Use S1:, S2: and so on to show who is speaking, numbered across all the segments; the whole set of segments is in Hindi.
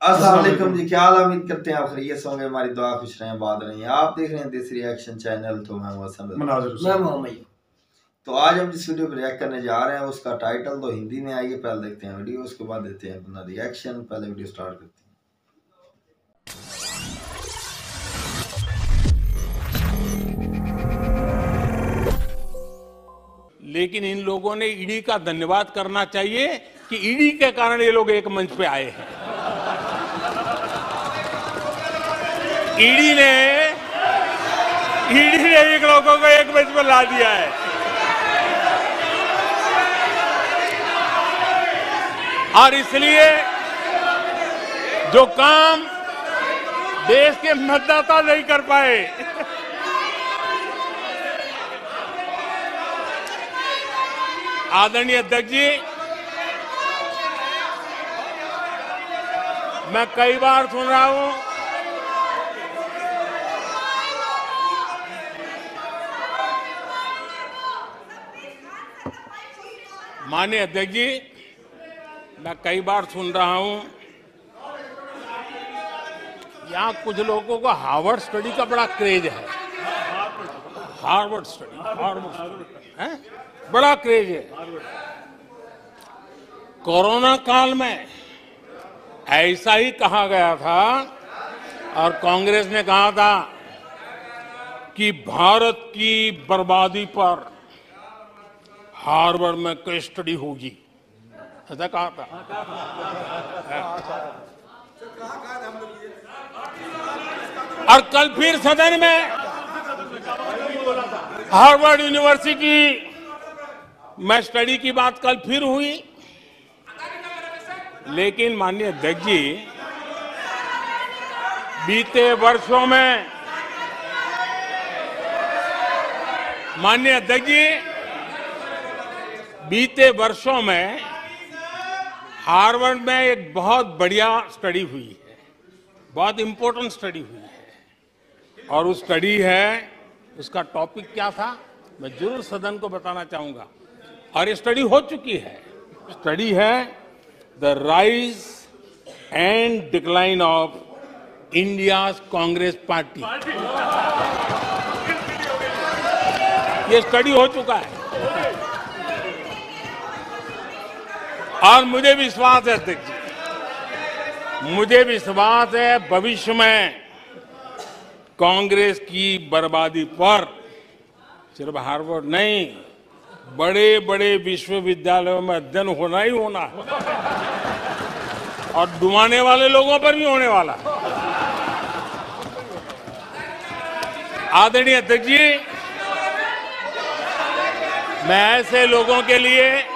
S1: असलम जी क्या हाल उम्मीद करते हैं आप खरीय होंगे हमारी दुआ खुश रहें बात रही। आप देख रहे हैं दिस रिएक्शन चैनल तो मैं
S2: मैं मोहम्मद।
S1: तो आज हम जिस वीडियो पर रिएक्ट करने जा रहे हैं उसका टाइटल तो हिंदी में आई है पहले देखते हैं वीडियो उसके बाद देते हैं अपना रिएक्शन पहले वीडियो स्टार्ट करते हैं।
S3: लेकिन इन लोगों ने ईडी का धन्यवाद करना चाहिए कि ईडी के कारण ये लोग एक मंच पे आए हैं। ईडी ने ईडी ने एक लोगों को एक मंच पर ला दिया है। और इसलिए जो काम देश के मतदाता नहीं कर पाए, आदरणीय अध्यक्ष जी, मैं कई बार सुन रहा हूँ माननीय अध्यक्ष जी, मैं कई बार सुन रहा हूँ, यहाँ कुछ लोगों को हार्वर्ड स्टडी का बड़ा क्रेज है। हार्वर्ड स्टडी, हार्वर्ड है? बड़ा क्रेज है। कोरोना काल में ऐसा ही कहा गया था और कांग्रेस ने कहा था कि भारत की बर्बादी पर हार्वर्ड में केस स्टडी होगी। ऐसा कहा था। और कल फिर सदन में हार्वर्ड यूनिवर्सिटी में स्टडी की बात कल फिर हुई। लेकिन माननीय अध्यक्ष जी बीते वर्षों में माननीय अध्यक्ष जी बीते वर्षों में हार्वर्ड में एक बहुत बढ़िया स्टडी हुई है। बहुत इंपॉर्टेंट स्टडी हुई है। और उस स्टडी है, उसका टॉपिक क्या था? मैं ज़रूर सदन को बताना चाहूँगा। और ये स्टडी हो चुकी है। स्टडी है the rise and decline of India Congress party ये स्टडी हो चुका है। और मुझे विश्वास है अध्यक्ष जी। मुझे विश्वास है, भविष्य में कांग्रेस की बर्बादी पर, सिर्फ़ हार्वर्ड नहीं बड़े बड़े विश्वविद्यालयों में अध्ययन होना ही होना है। और डुबाने वाले लोगों पर भी होने वाला है। आदरणीय अध्यक्ष जी, मैं ऐसे लोगों के लिए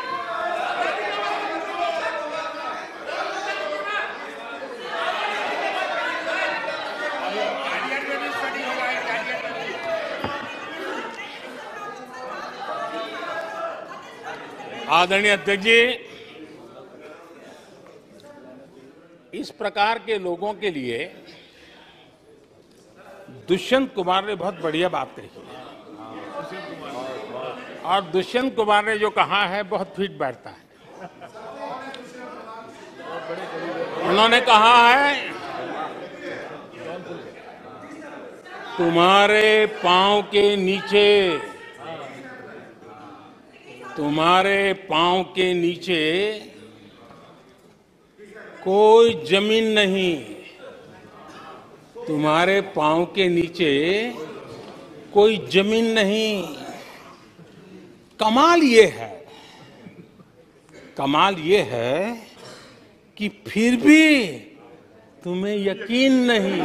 S3: आदरणीय अध्यक्ष जी, इस प्रकार के लोगों के लिए दुष्यंत कुमार ने बहुत बढ़िया बात कही और दुष्यंत कुमार ने जो कहा है, बहुत फिट बैठता है। उन्होंने कहा है, तुम्हारे पाँव के नीचे तुम्हारे पाँव के नीचे कोई ज़मीन नहीं। तुम्हारे पाँव के नीचे कोई ज़मीन नहीं। कमाल ये है, कमाल ये है कि फिर भी तुम्हें यकीन नहीं।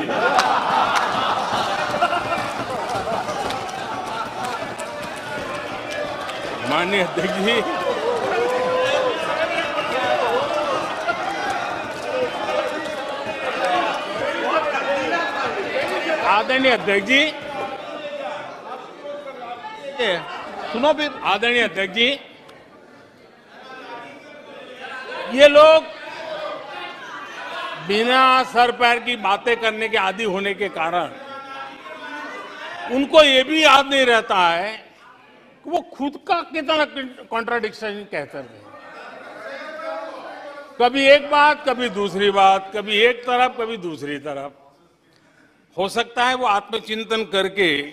S3: माननीय अध्यक्ष जी आदरणीय अध्यक्ष जी। सुनो फिर। आदरणीय अध्यक्ष जी। ये लोग बिना सर पैर की बातें करने के, आदि होने के कारण, उनको ये भी याद नहीं रहता है वो खुद का कितना कॉन्ट्राडिक्शन कहते रहे कभी एक बात, कभी दूसरी बात, कभी एक तरफ़, कभी दूसरी तरफ़। हो सकता है वो आत्मचिंतन करके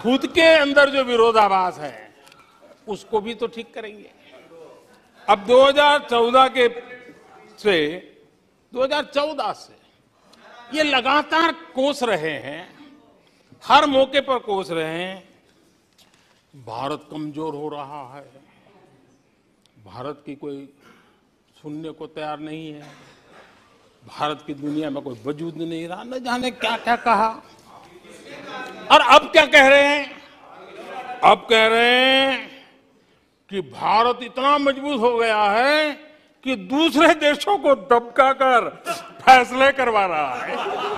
S3: खुद के अंदर जो विरोधाभास है, उसको भी तो ठीक करेंगे। अब 2014 के से 2014 से ये लगातार कोस रहे हैं, हर मौके पर कोस रहे हैं। भारत कमज़ोर हो रहा है। भारत की कोई सुनने को तैयार नहीं है। भारत की दुनिया में कोई वजूद नहीं रहा। न जाने क्या क्या कहा। और अब क्या कह रहे हैं? अब कह रहे हैं कि भारत इतना मज़बूत हो गया है कि दूसरे देशों को दबका कर फैसले करवा रहा है।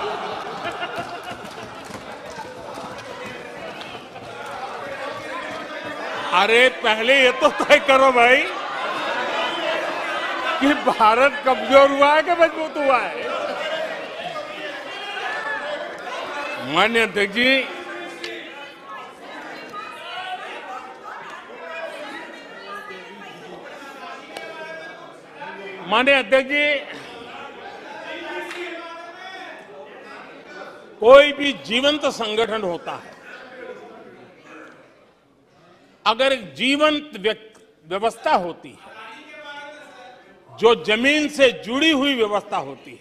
S3: अरे, पहले ये तो तय करो भाई कि भारत कमज़ोर हुआ है कि मज़बूत हुआ है? मान्य अध्यक्ष जी, मान्य अध्यक्ष जी, कोई भी जीवंत संगठन होता है अगर एक जीवंत व्यवस्था होती है, जो ज़मीन से जुड़ी हुई व्यवस्था होती है,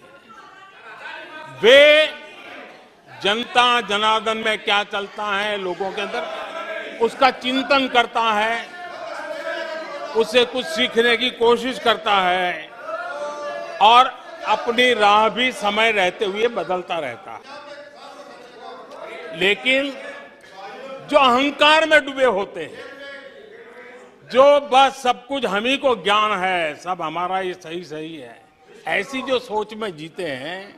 S3: वे जनता जनार्दन में क्या चलता है लोगों के अंदर, उसका चिंतन करता है उससे कुछ सीखने की कोशिश करता है, और अपनी राह भी समय रहते हुए बदलता रहता है। लेकिन जो अहंकार में डूबे होते हैं। जो बस सब कुछ हम ही को ज्ञान है, सब हमारा ये सही सही है। ऐसी जो सोच में जीते हैं,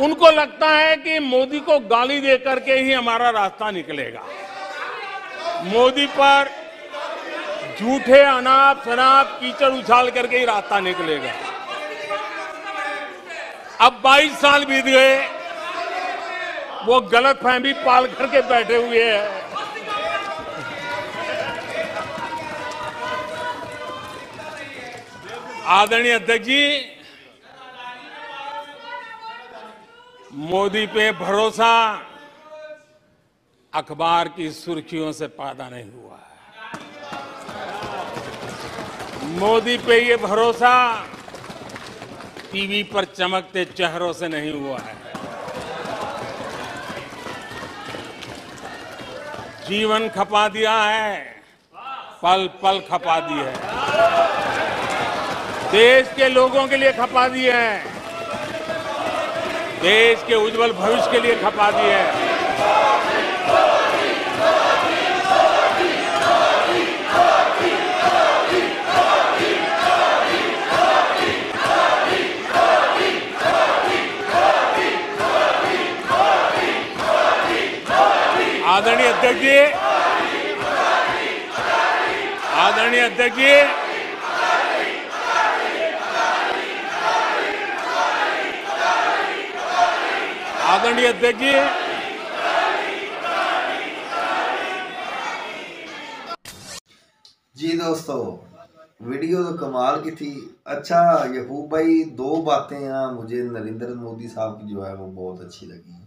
S3: उनको लगता है कि मोदी को गाली दे करके ही हमारा रास्ता निकलेगा। मोदी पर झूठे, अनाप शनाप कीचड़ उछाल करके ही रास्ता निकलेगा। अब 22 साल बीत गए वो गलत फहमी पाल करके बैठे हुए हैं। आदरणीय अध्यक्ष जी, मोदी पे भरोसा अखबार की सुर्खियों से पैदा नहीं हुआ है। मोदी पे ये भरोसा टीवी पर चमकते चेहरों से नहीं हुआ है। जीवन खपा दिया है। पल पल खपा दी है। देश के लोगों के लिए खपा दी है। देश के उज्जवल भविष्य के लिए खपा दी है। अध्यक्ष। जी आदरणीय अध्यक्ष। जी आदरणीय अध्यक्ष। जी
S1: जी दोस्तों, वीडियो तो कमाल की थी। अच्छा यहूब भाई दो बातें यहाँ मुझे नरेंद्र मोदी साहब की जो है वो बहुत अच्छी लगी।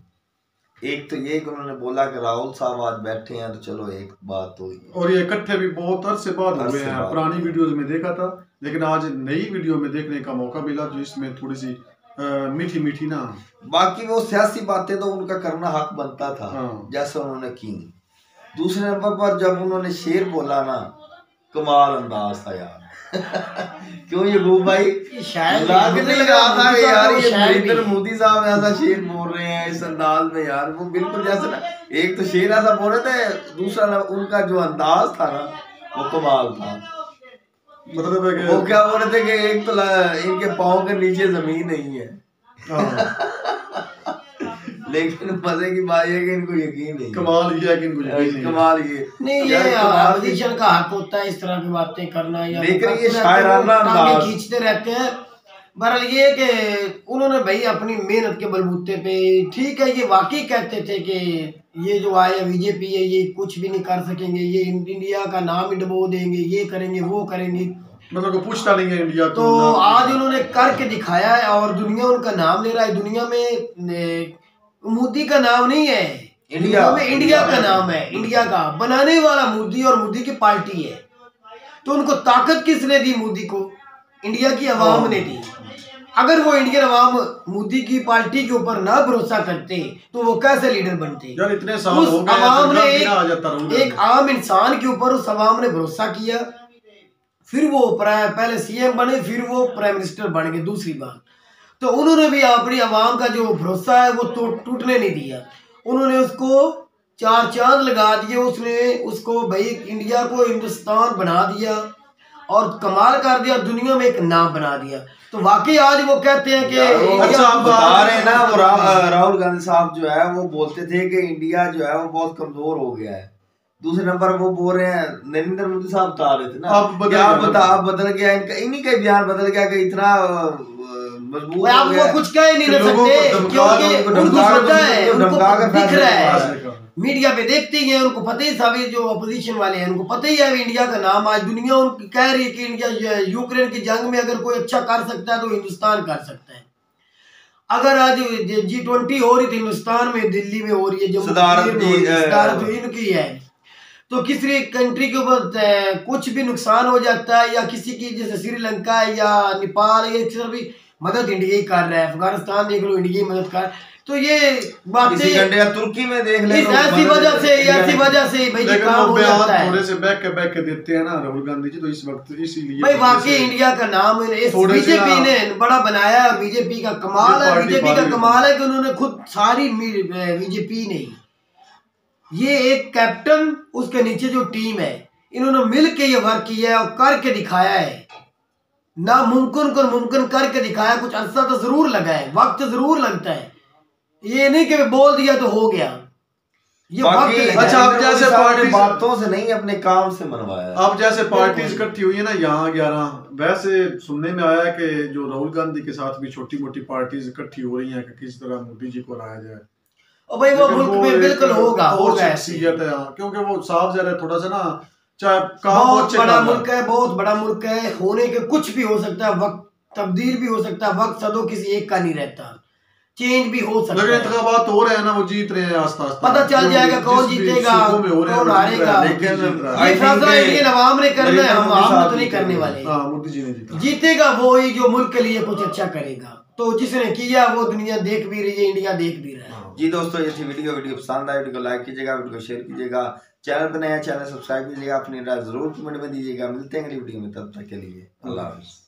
S1: एक तो ये कि उन्होंने बोला कि राहुल साहब आज बैठे हैं तो चलो एक बात तो
S2: और ये इकट्ठे भी बहुत अरसे बाद हुए हैं। पुरानी वीडियोस में देखा था लेकिन आज नई वीडियो में देखने का मौका मिला जो इसमें थोड़ी सी मीठी मीठी ना।
S1: बाकी वो सियासी बातें तो उनका करना हक बनता था हाँ। जैसे उन्होंने की। दूसरे नंबर पर जब उन्होंने शेर बोला ना कमाल अंदाज था यार। क्यों ये वो भाई? शायद नहीं लगा था यार ये नरेंद्र मोदी साहब ऐसा शेर बोल रहे हैं इस अंदाज में यार वो बिल्कुल जैसे ना एक तो शेर ऐसा बोल रहे थे दूसरा उनका जो अंदाज था ना वो कमाल था। मतलब वो क्या बोल रहे थे कि एक तो इनके पाँव के नीचे ज़मीन नहीं है। हाँ। लेकिन मज़े की बात है कि इनको यकीन नहीं
S2: कमाल ये है कि इनको यकीन नहीं
S1: कमाल ये
S4: नहीं ये ऑपोजिशन का हक होता है इस तरह की बातें करना या
S1: लेकिन ये शायराना अंदाज।
S4: खींचते रहते हैं। बहरहाल ये कि उन्होंने भाई अपनी मेहनत के बलबूते पे ठीक है ये वाकई कहते थे कि ये जो आया बीजेपी है ये कुछ भी नहीं कर सकेंगे ये इंडिया का नाम ही डबो देंगे ये करेंगे वो करेंगे।
S2: मतलब को पूछता नहीं है इंडिया
S4: तो आज उन्होंने करके दिखाया है और दुनिया उनका नाम ले रहा है। दुनिया में मोदी का नाम नहीं है। इंडिया। में इंडिया का नाम है इंडिया का। बनाने वाला मोदी और मोदी की पार्टी है। तो उनको ताकत किसने दी मोदी को? इंडिया की आवाम ने दी। अगर वो इंडियन अवाम मोदी की पार्टी के ऊपर ना भरोसा करते तो वो कैसे लीडर बनते?
S2: यार इतने साल उस हो गए अवाम
S4: ने एक, एक आम इंसान के ऊपर उस अवाम ने भरोसा किया। फिर वो पहले सीएम बने फिर वो प्राइम मिनिस्टर बन गए दूसरी बार तो उन्होंने भी अपनी आवाम का जो भरोसा है वो तो टूटने नहीं दिया। उन्होंने उसको चार चाँद लगा दिए उसने उसको भाई इंडिया को हिंदुस्तान बना दिया और कमाल कर दिया दुनिया में एक नाम बना दिया। तो वाकई आज वो कहते हैं कि
S1: अच्छा आप बता रहे हैं ना वो राहुल गांधी साहब जो है वो बोलते थे कि इंडिया जो है वो बहुत कमज़ोर हो गया है। दूसरे नंबर वो बोल रहे हैं नरेंद्र मोदी साहब बता रहे थे ना। आप बता आप बदल गया इनका इन्हीं का बयान बदल गया कि इतना
S4: मज़बूत आप वो कुछ कह ही नहीं सकते क्योंकि उनको पता है उनको दिख रहा है। मीडिया पे देखते ही हैं उनको पता ही सभी जो अपोजिशन वाले हैं उनको पता ही है इंडिया का नाम आज दुनिया उनकी कह रही है कि इंडिया यूक्रेन की जंग में अगर कोई अच्छा कर सकता है तो हिंदुस्तान कर सकता है। अगर आज जी ट्वेंटी हो रही थी हिंदुस्तान में दिल्ली में हो रही है जम्मू इनकी है। तो किसी कंट्री के ऊपर कुछ भी नुकसान हो जाता है या किसी की जैसे श्रीलंका या नेपाल या किसी भी मदद इंडिया ही कर रहा है अफ़गानिस्तान देख लो इंडिया ही मदद कर तो ये
S1: बातें तुर्की में देख ले
S4: ऐसी वजह से ऐसी वजह से भाई ये काम हो जाता है।
S2: थोड़े से बैक के बैक के देते हैं ना राहुल गांधी जी तो इस वक्त इसीलिए
S4: भाई वाकई इंडिया का नाम बीजेपी ने बड़ा बनाया बीजेपी का कमाल है बीजेपी का कमाल है कि उन्होंने खुद सारी बीजेपी ने ये एक कैप्टन उसके नीचे जो टीम है इन्होंने मिल के ये वर्क किया है और करके दिखाया है। नामुमकिन को मुमकिन करके दिखाया कुछ अरसा तो ज़रूर लगा है वक्त ज़रूर लगता है। ये नहीं कि बोल दिया तो हो गया।
S1: ये वक्त अच्छा आप जैसे पार्टी बातों से नहीं अपने काम से मनवाया।
S2: अब जैसे पार्टी इकट्ठी हुई है ना यहाँ ग्यारह वैसे सुनने में आया कि जो राहुल गांधी के साथ भी छोटी मोटी पार्टी इकट्ठी हो रही हैं कि किस तरह मोदी जी को लाया जाए।
S4: और भाई वो मुल्क में बिल्कुल होगा होगा
S2: है क्योंकि वो साफ़ जा रहा है थोड़ा सा ना चाहे
S4: बहुत बड़ा मुल्क है बहुत बड़ा मुल्क है होने के कुछ भी हो सकता है वक्त तब्दील भी हो सकता है वक्त सदो किसी एक का नहीं रहता। चेंज भी हो सकता
S2: है। इंतखाबात हो रहे हैं ना वो जीत रहे हैं आस्ता आस्ता
S4: पता चल जाएगा कौन जीतेगा कौन हारेगा। लेकिन अवाम ने करना है हम आम तो नहीं करने वाले
S2: हाँ, मोदी जी ने जीता
S4: जीतेगा वो ही जो मुल्क के लिए कुछ अच्छा करेगा। तो जिसने किया वो दुनिया देख भी रही है इंडिया देख भी रहा है।
S1: जी दोस्तों ये थी वीडियो वीडियो पसंद आए वीडियो को लाइक कीजिएगा वीडियो को शेयर कीजिएगा। चैनल पर नया चैनल सब्सक्राइब कीजिएगा अपनी राय ज़रूर कमेंट में दीजिएगा। मिलते हैं अगली वीडियो में तब तक के लिए अल्लाह हाफिज़।